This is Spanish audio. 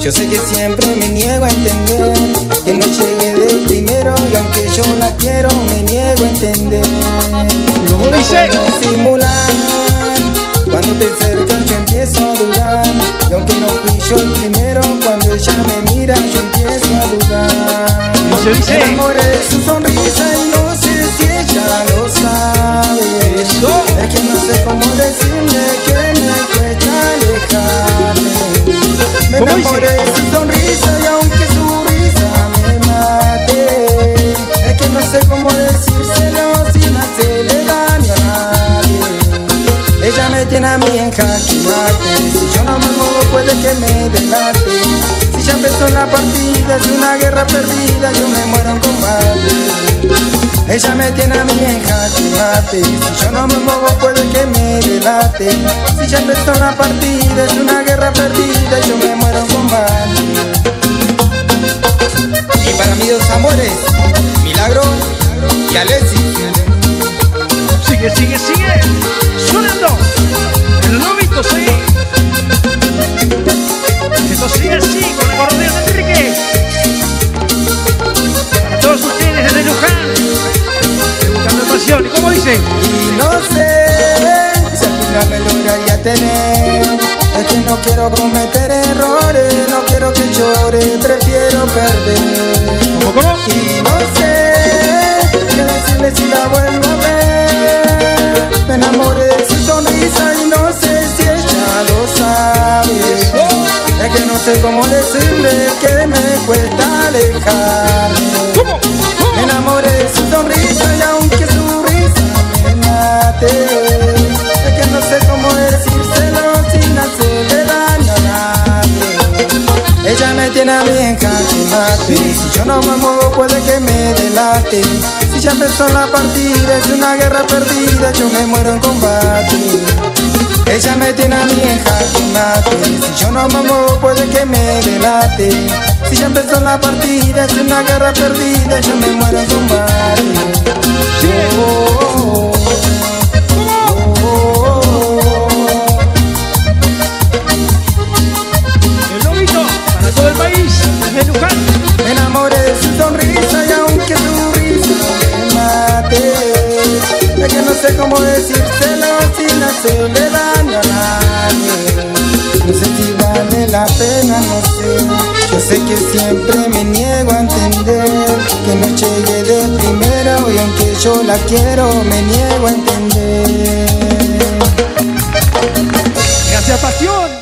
Yo sé que siempre me niego a entender que no llegué de primero y aunque yo la quiero me niego a entender. ¿Cómo dice? simular cuando te acercas yo empiezo a dudar y aunque no fui yo el primero cuando ella me mira yo empiezo a dudar. Me enamoré de su sonrisa Me enamoré de su sonrisa y aunque su risa me mate. Es que no sé cómo decírselo sin hacerle daño a nadie. Ella me tiene a mí en jaque mate. Si yo no me muevo puede que me delate. Si ya empezó la partida, es una guerra perdida, yo me muero en combate. Ella me tiene a mí en jaque mate. Si yo no me muevo puede que me delate. Si ya empezó la partida, es una guerra perdida, Sigue, sigue, sigue. Sonando. El lobito, sí. Esto sigue así con el cordero de Enrique. Para todos ustedes desde Luján. Buscando pasión. ¿Y cómo dice? Y no sé si al final me lograría tener. Es que no quiero cometer errores, no quiero que llore, prefiero perder. ¿Cómo, cómo? Y no sé qué decirle si la vuelvo a ver. Me enamoré de su sonrisa y no sé si ella lo sabe. Es que no sé cómo decirle que me cuesta alejarme. Me enamoré de su sonrisa y aunque su risa me mate Es que no sé cómo decírselo sin hacerle daño a nadie Ella me tiene a mí en Si yo no me muevo puede que me delate ya empezó la partida es una guerra perdida Yo me muero en combate. Ella me tiene a mí en jaque Si yo no me muevo puede que me delate. Si ya empezó la partida es una guerra perdida Yo me muero en combate sé cómo decírselo si no se le daño a nadie. No sé si vale la pena, no sé. Yo sé que siempre me niego a entender que no llegué de primera, y aunque yo la quiero, me niego a entender. Gracias, pasión.